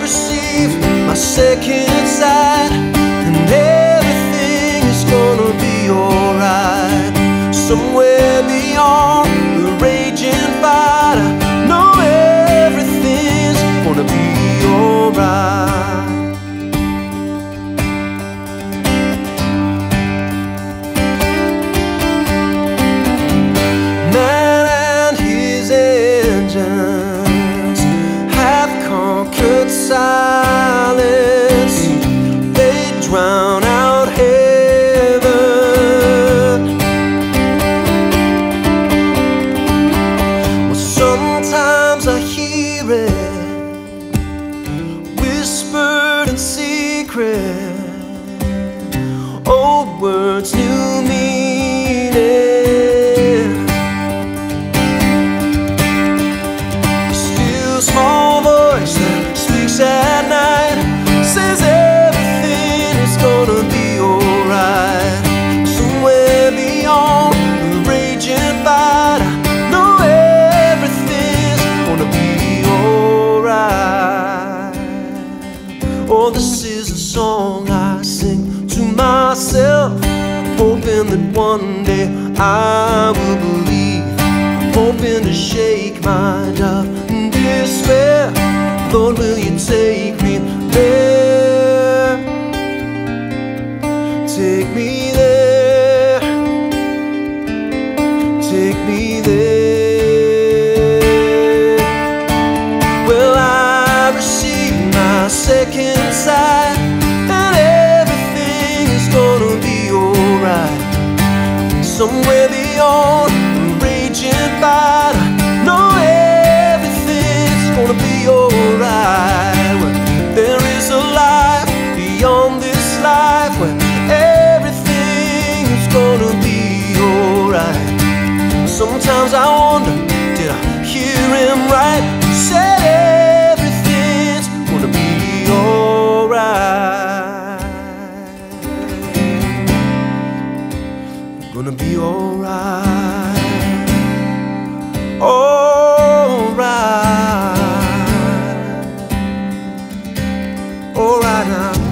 receive my second Sometimes I hear it Whispered in secret. Old words, new myself, hoping that one day I will believe, hoping to shake my doubt and despair. Lord, will you take me there? somewhere beyond the raging fight. Know everything's gonna be alright. Well, there is a life beyond this life where everything's gonna be alright. Sometimes I wonder, did I hear him right? Said gonna be alright. Alright. Alright now.